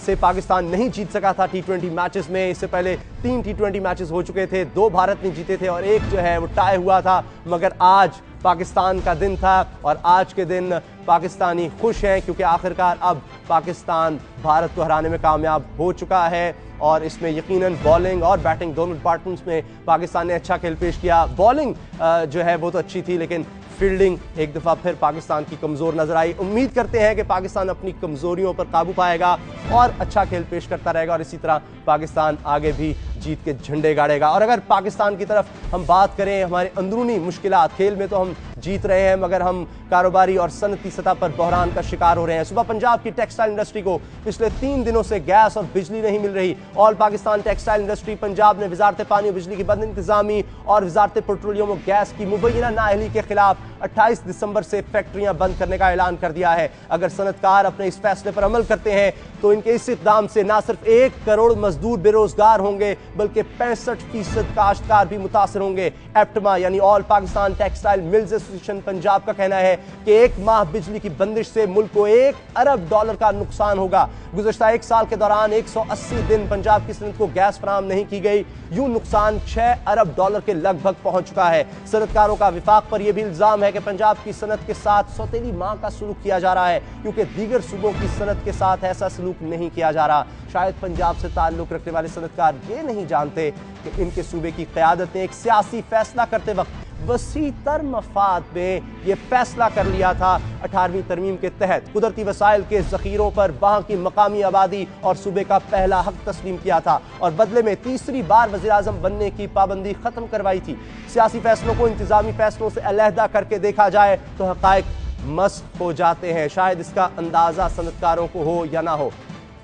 से पाकिस्तान नहीं जीत सका था टी ट्वेंटी मैचेस में। इससे पहले तीन टी ट्वेंटी मैचेस हो चुके थे, दो भारत ने जीते थे, और एक जो है वो टाई हुआ था, मगर आज पाकिस्तान का दिन था और आज के दिन पाकिस्तानी खुश हैं क्योंकि आखिरकार अब पाकिस्तान भारत को हराने में कामयाब हो चुका है और इसमें यकीनन बॉलिंग और बैटिंग दोनों डिपार्टमेंट्स में पाकिस्तान ने अच्छा खेल पेश किया। बॉलिंग जो है वो तो अच्छी थी, लेकिन फील्डिंग एक दफ़ा फिर पाकिस्तान की कमज़ोर नज़र आई। उम्मीद करते हैं कि पाकिस्तान अपनी कमज़ोरियों पर काबू पाएगा और अच्छा खेल पेश करता रहेगा और इसी तरह पाकिस्तान आगे भी जीत के झंडे गाड़ेगा। और अगर पाकिस्तान की तरफ़ हम बात करें हमारे अंदरूनी मुश्किल खेल में तो हम जीत रहे हैं, मगर हम कारोबारी और सनती सतह पर बहरान का शिकार हो रहे हैं। सुबह पंजाब की टेक्सटाइल इंडस्ट्री को पिछले तीन दिनों से गैस और बिजली नहीं मिल रही। All Pakistan textile industry, Punjab ने वजारत पानी और बिजली की बंद इंतजामी और वजारत पेट्रोलियम और गैस की मुबैना नाअहली के खिलाफ 28 दिसंबर से फैक्ट्रियाँ बंद करने का ऐलान कर दिया है। अगर सनतकार अपने इस फैसले पर अमल करते हैं तो इनके इस इकदाम से ना सिर्फ़ एक करोड़ मजदूर बेरोजगार होंगे, बल्कि पैंसठ फ़ीसद काश्तकार भी मुतासर होंगे। एप्टमा, यानी all Pakistan textile mills association Punjab का कहना है कि एक माह बिजली की बंदिश से मुल्क को एक अरब डॉलर का नुकसान होगा। गुजशत एक साल के दौरान 180 दिन पंजाब की सनत को गैस फराम नहीं की गई। यूँ नुकसान 6 अरब डॉलर के लगभग पहुँच चुका है। सनतकारों का विफाक पर यह भी इल्ज़ाम है कि पंजाब की सनत के साथ सौतेली माँ का सलूक किया जा रहा है, क्योंकि दीगर सूबों की सनत के साथ ऐसा सलूक नहीं किया जा रहा। शायद पंजाब से ताल्लुक रखने वाले सनतकार ये नहीं जानते कि इनके सूबे की क्यादत ने एक सियासी फैसला करते वक्त वसी तर मफाद में यह फैसला कर लिया था अठारहवीं तरमीम के तहत। कुदरती वसाइल के जखीरों पर वहाँ की मकामी आबादी और सूबे का पहला हक तस्लीम किया था और बदले में तीसरी बार वजी अजम बनने की पाबंदी खत्म करवाई थी। सियासी फैसलों को इंतजामी फैसलों से अलहदा करके देखा जाए तो हक मस्क हो जाते हैं। शायद इसका अंदाज़ा सनतकारों को हो या ना हो।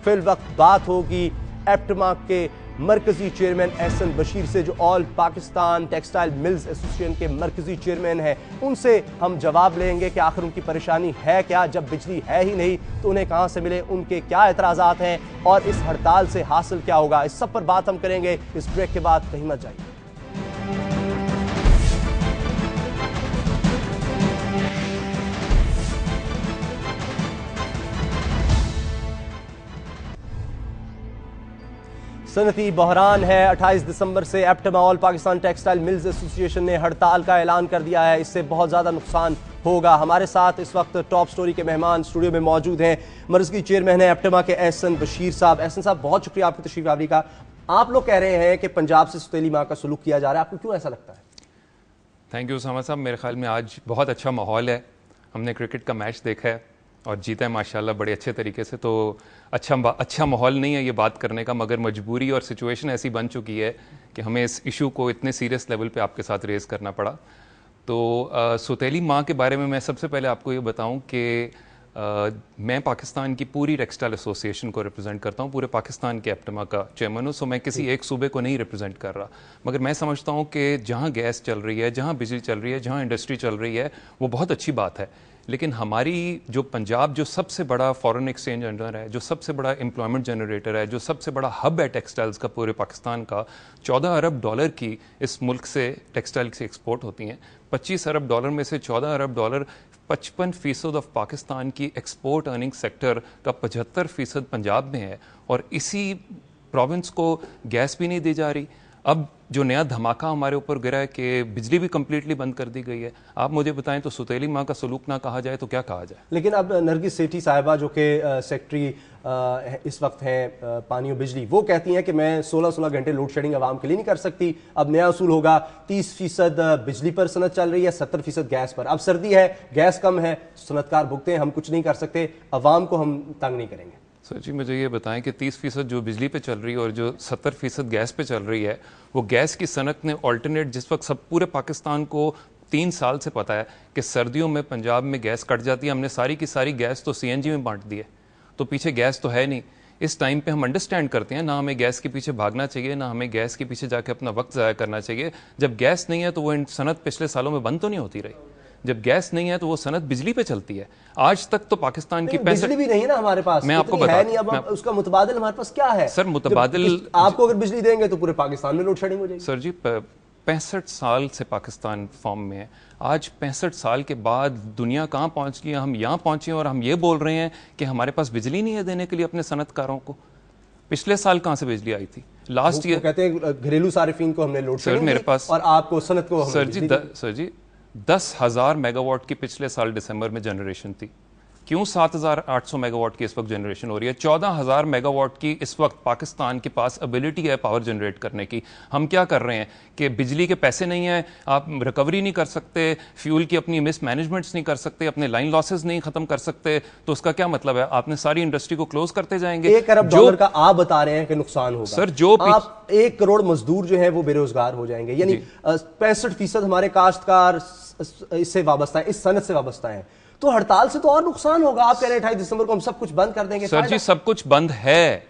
फिल वक्त बात होगी एप्टमा के मरकजी चेयरमैन एहसन बशीर से, जो all Pakistan textile mills association के मरकजी चेयरमैन हैं, उनसे हम जवाब लेंगे कि आखिर उनकी परेशानी है क्या? जब बिजली है ही नहीं तो उन्हें कहाँ से मिले? उनके क्या एतराज़ात हैं? और इस हड़ताल से हासिल क्या होगा? इस सब पर बात हम करेंगे। इस ब्रेक के बाद कहीं मत जाइए। सनती बहरान है। 28 दिसंबर से APTMA all Pakistan textile mills association ने हड़ताल का ऐलान कर दिया है। इससे बहुत ज़्यादा नुकसान होगा। हमारे साथ इस वक्त टॉप स्टोरी के मेहमान स्टूडियो में मौजूद हैं। मर्ज की चेयरमैन है एप्टमा के एहसन बशीर साहब। एहसन साहब, बहुत शुक्रिया आपकी तशरीफ़ आवरी का। आप लोग कह रहे हैं कि पंजाब से सुतेली माँ का सलूक किया जा रहा है। आपको क्यों ऐसा लगता है? थैंक यू सामा साहब। मेरे ख्याल में आज बहुत अच्छा माहौल है। हमने क्रिकेट का मैच देखा है। और जीता है माशाल्लाह बड़े अच्छे तरीके से। तो अच्छा अच्छा माहौल नहीं है ये बात करने का मगर मजबूरी और सिचुएशन ऐसी बन चुकी है कि हमें इस इशू को इतने सीरियस लेवल पे आपके साथ रेज़ करना पड़ा। तो सुतेली माँ के बारे में मैं सबसे पहले आपको ये बताऊँ कि मैं पाकिस्तान की पूरी टेक्सटाइल एसोसिएशन को रिप्रेजेंट करता हूँ पूरे पाकिस्तान के एप्टमा का चेयरमैन हूँ सो मैं किसी एक सूबे को नहीं रिप्रेजेंट कर रहा। मगर मैं समझता हूँ कि जहाँ गैस चल रही है जहाँ बिजली चल रही है जहाँ इंडस्ट्री चल रही है वो बहुत अच्छी बात है। लेकिन हमारी जो पंजाब जो सबसे बड़ा फॉरेन एक्सचेंज अंडर है, जो सबसे बड़ा एम्प्लॉयमेंट जनरेटर है, जो सबसे बड़ा हब है टेक्सटाइल्स का पूरे पाकिस्तान का 14 अरब डॉलर की इस मुल्क से टेक्सटाइल की एक्सपोर्ट होती हैं। 25 अरब डॉलर में से 14 अरब डॉलर 55 फ़ीसद ऑफ़ पाकिस्तान की एक्सपोर्ट अर्निंग सेक्टर का 75 फ़ीसद पंजाब में है। और इसी प्रोविंस को गैस भी नहीं दी जा रही। अब जो नया धमाका हमारे ऊपर गिरा है कि बिजली भी कंप्लीटली बंद कर दी गई है। आप मुझे बताएँ तो सुतेली माँ का सलूक ना कहा जाए तो क्या कहा जाए? लेकिन अब नरगिस सेठी साहिबा जो कि सेक्रेटरी इस वक्त हैं पानी और बिजली, वो कहती हैं कि मैं 16-16 घंटे लोड शेडिंग आवाम के लिए नहीं कर सकती। अब नया असूल होगा 30 फ़ीसद बिजली पर सनत चल रही है 70 फ़ीसद गैस पर। अब सर्दी है, गैस कम है सनतकार भुगते हैं, हम कुछ नहीं कर सकते अवाम को हम तंग नहीं करेंगे। सर जी, मुझे ये बताएँ कि 30 फ़ीसद जो बिजली पे चल रही है और जो 70 फ़ीसद गैस पे चल रही है, वो गैस की सनत ने ऑल्टरनेट जिस वक्त सब पूरे पाकिस्तान को तीन साल से पता है कि सर्दियों में पंजाब में गैस कट जाती है, हमने सारी की सारी गैस तो सीएनजी में बांट दी है। तो पीछे गैस तो है नहीं। इस टाइम पे हम अंडरस्टैंड करते हैं, ना हमें गैस के पीछे भागना चाहिए, ना हमें गैस के पीछे जाके अपना वक्त ज़ाया करना चाहिए। जब गैस नहीं है तो वो इन सनत पिछले सालों में बंद तो नहीं होती रही। जब गैस नहीं है तो वो सनत बिजली पे चलती है। आज तक तो पाकिस्तान की बिजली भी नहीं ना हमारे पास। मैं आपको बता नहीं अब उसका मुतबादल हमारे पास क्या है? सर मुतबादल आपको अगर बिजली देंगे तो पूरे पाकिस्तान में लोड शेडिंग हो जाएगी। सर जी पैंसठ साल से पाकिस्तान फॉर्म में है। आज पैंसठ साल के बाद दुनिया कहाँ पहुँच गई हम यहाँ पहुँचे और हम ये बोल रहे हैं कि हमारे पास बिजली नहीं है देने के लिए अपने सनतकारों को। पिछले साल कहाँ से बिजली आई थी? लास्ट ईयर कहते हैं घरेलू सारिफीन को हमने लोड सर मेरे पास और आपको सनत को सर जी सर जी दस हज़ार मेगावाट की पिछले साल दिसंबर में जनरेशन थी। क्यों 7,800 मेगावाट की इस वक्त जनरेशन हो रही है? 14,000 मेगावाट की इस वक्त पाकिस्तान के पास एबिलिटी है पावर जनरेट करने की। हम क्या कर रहे हैं कि बिजली के पैसे नहीं है आप रिकवरी नहीं कर सकते फ्यूल की अपनी मिस मैनेजमेंट्स नहीं कर सकते अपने लाइन लॉसेज नहीं खत्म कर सकते तो उसका क्या मतलब है? आपने सारी इंडस्ट्री को क्लोज करते जाएँगे। एक अरब डॉलर का आप बता रहे हैं कि नुकसान होगा। सर जो आप एक करोड़ मजदूर जो है वो बेरोजगार हो जाएँगे। यानी पैंसठ फ़ीसद हमारे काश्तकार इससे वाबस्ता है इस सनत से वाबस्ता है। तो हड़ताल से तो और नुकसान होगा। आप कह रहे अठाईस दिसंबर को हम सब कुछ बंद कर देंगे सर जी सब कुछ बंद है।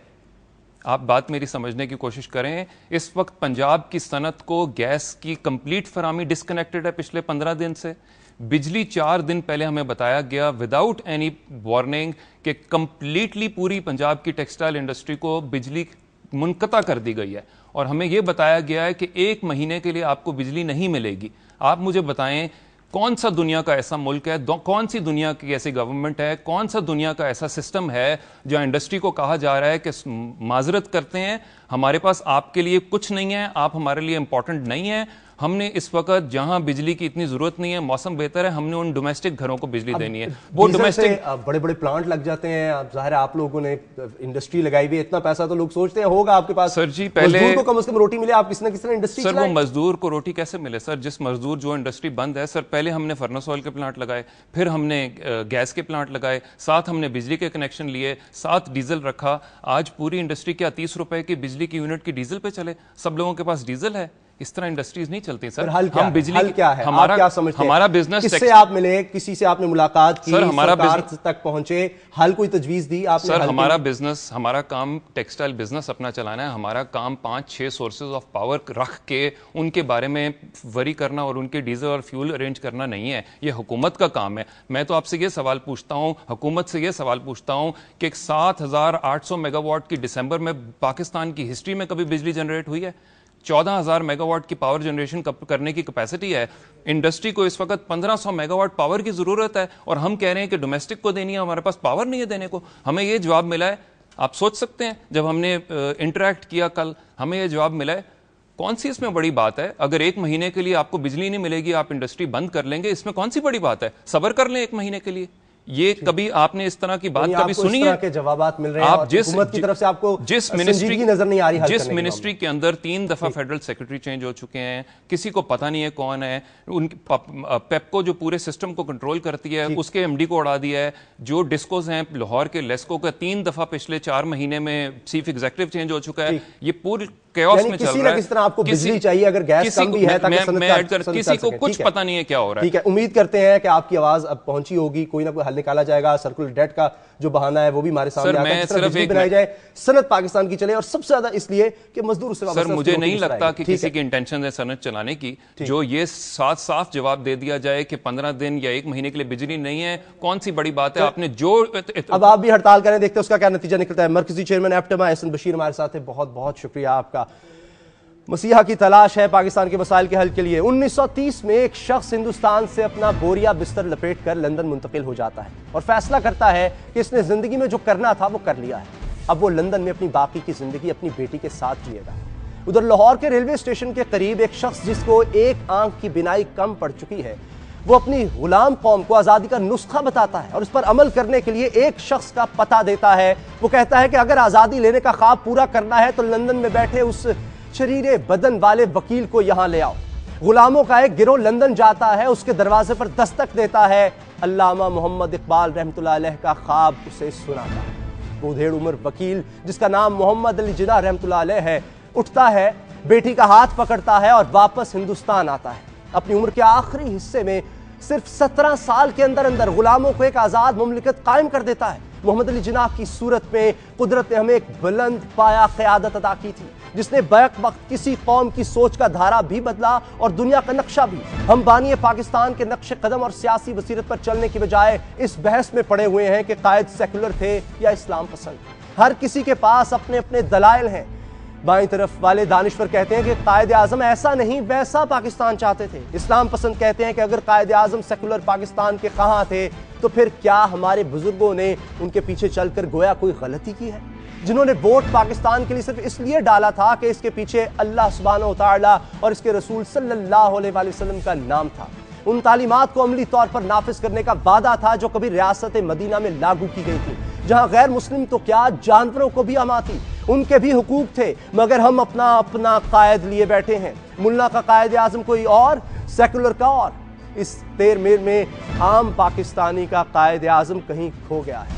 आप बात मेरी समझने की कोशिश करें इस वक्त पंजाब की सनत को गैस की कंप्लीट फरामी डिस्कनेक्टेड है पिछले पंद्रह दिन से। बिजली चार दिन पहले हमें बताया गया विदाउट एनी वार्निंग कि कंप्लीटली पूरी पंजाब की टेक्सटाइल इंडस्ट्री को बिजली मुनकता कर दी गई है। और हमें यह बताया गया है कि एक महीने के लिए आपको बिजली नहीं मिलेगी। आप मुझे बताएँ कौन सा दुनिया का ऐसा मुल्क है कौन सी दुनिया की ऐसी गवर्नमेंट है, कौन सा दुनिया का ऐसा सिस्टम है जो इंडस्ट्री को कहा जा रहा है कि माजरत करते हैं, हमारे पास आपके लिए कुछ नहीं है, आप हमारे लिए इंपॉर्टेंट नहीं है हमने इस वक्त जहाँ बिजली की इतनी ज़रूरत नहीं है मौसम बेहतर है हमने उन डोमेस्टिक घरों को बिजली देनी है। वो डोमेस्टिक बड़े बड़े प्लांट लग जाते हैं आप ज़ाहिर आप लोगों ने इंडस्ट्री लगाई हुई इतना पैसा तो लोग सोचते हैं होगा आपके पास। सर जी पहले को कम से कम रोटी मिले आप किसी ना किसी इंडस्ट्री सर वो मजदूर को रोटी कैसे मिले? सर जिस मजदूर जो इंडस्ट्री बंद है सर पहले हमने फर्नस ऑयल के प्लांट लगाए फिर हमने गैस के प्लांट लगाए साथ हमने बिजली के कनेक्शन लिए साथ डीजल रखा। आज पूरी इंडस्ट्री क्या तीस रुपए की बिजली की यूनिट की डीजल पे चले? सब लोगों के पास डीजल है? इस तरह इंडस्ट्रीज़ नहीं चलती सर हल क्या हम बिजली हल क्या है? हमारा क्या समझते हमारा बिज़नेस किससे आप मिले? किसी से आपने मुलाकात की? सर हमारा बिज़नेस तक पहुँचे? हल कोई तजवीज दी आप सर हमारा बिज़नेस हमारा काम टेक्सटाइल बिज़नेस अपना चलाना है। हमारा काम पाँच छह सोर्सेज ऑफ़ पावर रख के उनके बारे में वरी करना और उनके डीजल और फ्यूल अरेंज करना नहीं है। ये हुकूमत का काम है। मैं तो आपसे ये सवाल पूछता हूँ हुकूमत से ये सवाल पूछता हूँ कि सात हज़ार आठ सौ मेगावाट की दिसंबर में पाकिस्तान की हिस्ट्री में कभी बिजली जनरेट हुई है? चौदह हज़ार मेगावाट की पावर जनरेशन करने की कैपेसिटी है। इंडस्ट्री को इस वक्त 1500 मेगावाट पावर की ज़रूरत है और हम कह रहे हैं कि डोमेस्टिक को देनी है, हमारे पास पावर नहीं है देने को। हमें यह जवाब मिला है, आप सोच सकते हैं, जब हमने इंटरेक्ट किया कल, हमें यह जवाब मिला है, कौन सी इसमें बड़ी बात है? अगर एक महीने के लिए आपको बिजली नहीं मिलेगी, आप इंडस्ट्री बंद कर लेंगे, इसमें कौन सी बड़ी बात है? सबर कर लें एक महीने के लिए। ये कभी आपने इस तरह की बात कभी सुनी है? के जवाब मिल रहे हैं आप जिस की तरफ़ से आपको जिस मिनिस्ट्री की नज़र नहीं आ रही जिस मिनिस्ट्री के अंदर तीन दफ़ा फेडरल सेक्रेटरी चेंज हो चुके हैं किसी को पता नहीं है कौन है उन पेपको जो पूरे सिस्टम को कंट्रोल करती है उसके एमडी को उड़ा दिया है जो डिस्कोज हैं लाहौर के लेस्को का तीन दफ़ा पिछले चार महीने में चीफ एग्जीक्यूटिव चेंज हो चुका है। ये पूरी केओस में चल रहा है किस तरह आपको बिजली चाहिए अगर गैस कम भी है ताकि मैं किसी को कुछ पता नहीं है क्या हो रहा है। ठीक है उम्मीद करते हैं कि आपकी आवाज़ अब पहुँची होगी कोई ना कोई हल निकाला जाएगा सर्कुलर डेट का जो बहाना है वो भी हमारे सामने सिर्फ़ बनाई जाए सनत पाकिस्तान की चले और सबसे ज़्यादा इसलिए कि मजदूर सर मुझे नहीं लगता कि किसी की इंटेंशन है सनत चलाने की। जो ये साथ साफ़ जवाब दे दिया जाए कि पंद्रह दिन या एक महीने के लिए बिजली नहीं है कौन सी बड़ी बात है? तो आपने जो अब आप भी हड़ताल करें देखते हैं उसका क्या नतीजा निकलता है। मरकजी चेयरमैन एफ्टमा एहसन बशीर हमारे साथ है। बहुत बहुत शुक्रिया आपका। मसीहा की तलाश है पाकिस्तान के मसाइल के हल के लिए। 1930 में एक शख्स हिंदुस्तान से अपना बोरिया बिस्तर लपेट कर लंदन मुंतकिल हो जाता है और फैसला करता है कि इसने ज़िंदगी में जो करना था वो कर लिया है। अब वो लंदन में अपनी बाकी की ज़िंदगी अपनी बेटी के साथ जिएगा। उधर लाहौर के रेलवे स्टेशन के करीब एक शख्स जिसको एक आँख की बिनाई कम पड़ चुकी है वो अपनी गुलाम कौम को आज़ादी का नुस्खा बताता है और इस पर अमल करने के लिए एक शख्स का पता देता है। वो कहता है कि अगर आज़ादी लेने का ख्वाब पूरा करना है तो लंदन में बैठे उस शरीर बदन वाले वकील को यहाँ ले आओ। गुलामों का एक गिरोह लंदन जाता है, उसके दरवाजे पर दस्तक देता है। अल्लामा मोहम्मद इकबाल रहमत का ख्वाब उसे सुनाता है। बूढ़ेड़ उम्र वकील, जिसका नाम मोहम्मद अली जिना रहमत है, उठता है, बेटी का हाथ पकड़ता है और वापस हिंदुस्तान आता है। अपनी उम्र के आखिरी हिस्से में सिर्फ़ सत्रह साल के अंदर अंदर गुलामों को एक आज़ाद ममलिकत कायम कर देता है। मोहम्मद अली जिनाह की सूरत में कुदरत ने हमें एक बुलंद पाया, क्यादत अदा की थी, जिसने बैक वक्त किसी कौम की सोच का धारा भी बदला और दुनिया का नक्शा भी। हम बानिय पाकिस्तान के नक्शे कदम और सियासी बसीरत पर चलने की बजाय इस बहस में पड़े हुए हैं कि कायद सेकुलर थे या इस्लाम पसंद। हर किसी के पास अपने अपने दलाइल हैं बाई तरफ़ वाले दानिश्वर कहते हैं कि कायद आज़म ऐसा नहीं, वैसा पाकिस्तान चाहते थे। इस्लाम पसंद कहते हैं कि अगर कायद आज़म सेकुलर पाकिस्तान के कहाँ थे तो फिर क्या हमारे बुज़ुर्गों ने उनके पीछे चलकर गोया कोई गलती की है? जिन्होंने वोट पाकिस्तान के लिए सिर्फ़ इसलिए डाला था कि इसके पीछे अल्लाह सुबहान और इसके रसूल सल्लल्लाहु अलैहि वसल्लम का नाम था। उन तालीमत को अमली तौर पर नाफिज करने का वादा था जो कभी रियासत मदीना में लागू की गई थी। जहाँ गैर मुस्लिम तो क्या जानवरों को भी अमा थी उनके भी हुकूक थे, मगर हम अपना अपना कायद लिए बैठे हैं। मुल्ला का कायद आज़म कोई और, सेकुलर का और। इस तेर मेर में आम पाकिस्तानी का कायद आज़म कहीं खो गया है।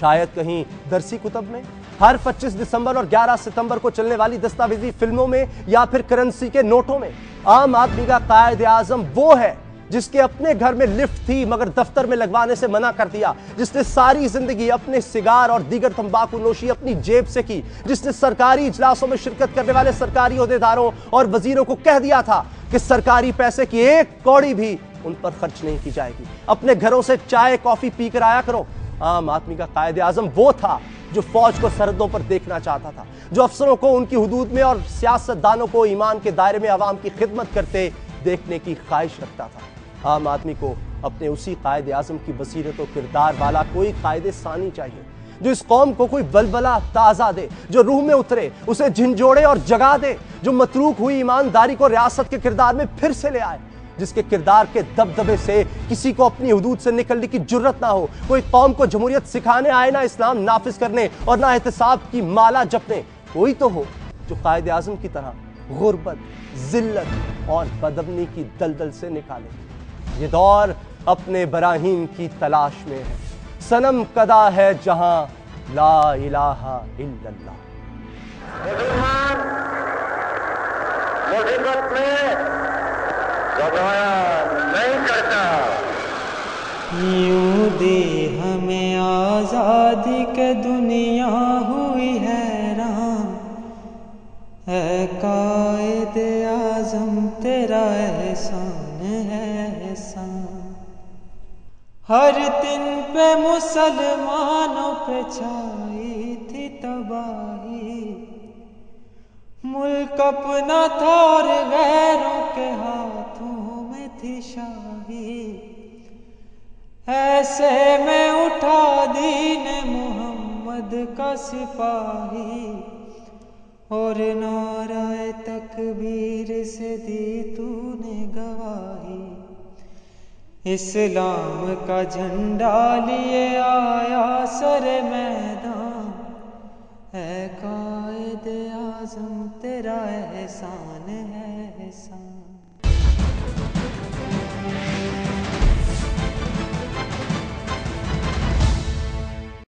शायद कहीं दरसी कुतब में? हर 25 दिसंबर और 11 सितंबर को चलने वाली दस्तावेजी फ़िल्मों में या फिर करेंसी के नोटों में। आम आदमी का कायद आज़म वो है जिसके अपने घर में लिफ्ट थी मगर दफ्तर में लगवाने से मना कर दिया। जिसने सारी ज़िंदगी अपने सिगार और दीगर तंबाकू नोशी अपनी जेब से की। जिसने सरकारी इजलासों में शिरकत करने वाले सरकारी अहदेदारों और वजीरों को कह दिया था कि सरकारी पैसे की एक कौड़ी भी उन पर खर्च नहीं की जाएगी। अपने घरों से चाय, कॉफ़ी पीकर आया करो। आम आदमी का कायद आज़म वो था जो फौज को सरहदों पर देखना चाहता था, जो अफसरों को उनकी हदूद में और सियासतदानों को ईमान के दायरे में आवाम की खिदमत करते देखने की ख्वाहिश रखता था। आम आदमी को अपने उसी कायद आज़म की बसीरत और किरदार वाला कोई कायद सानी चाहिए, जो इस कौम को कोई बलबला ताज़ा दे, जो रूह में उतरे, उसे झिंझोड़े और जगा दे, जो मतरूक हुई ईमानदारी को रियासत के किरदार में फिर से ले आए। जिसके किरदार के दबदबे से किसी को अपनी हदूद से निकलने की ज़रूरत ना हो। कोई कौम को जमहूरियत सिखाने आए ना इस्लाम नाफिज करने और ना एहतसाब की माला जपने। कोई तो हो जो कायद आज़म की तरह गुर्बत, जिल्लत और बदबनी की दलदल से निकाले। ये दौर अपने बराहीन की तलाश में है। सनम कदा है जहाँ ला इलाहा इल्लल्लाह। मुसीबत में घबराया नहीं करता। यूँ हमें आज़ादी के दुनिया हुई है कायद आज़म, तेरा एहसान है एहसान। हर दिन पे मुसलमानों पे छाई थी तबाही। मुल्क अपना था और गैरों के हाथों थी शाही। ऐसे में उठा दीन मोहम्मद का सिपाही और नाराय तकबीर से दी तूने गवाही। इस्लाम का झंडा लिए आया सर मैदान। है कायद आज़म, तेरा एहसान है एहसान।